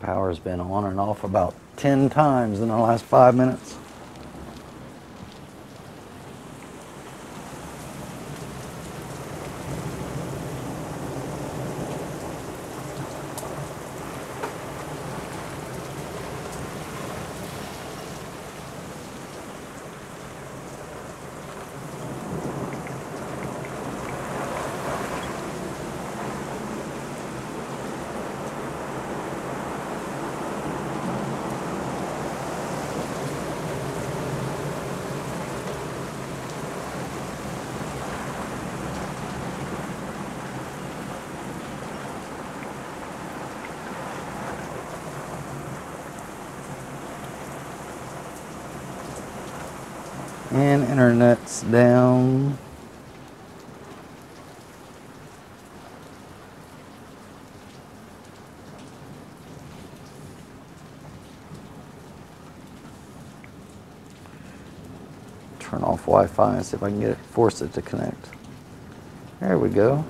Power's been on and off about 10 times in the last five minutes. And internet's down. Turn off Wi-Fi and see if I can get it, force it to connect. There we go.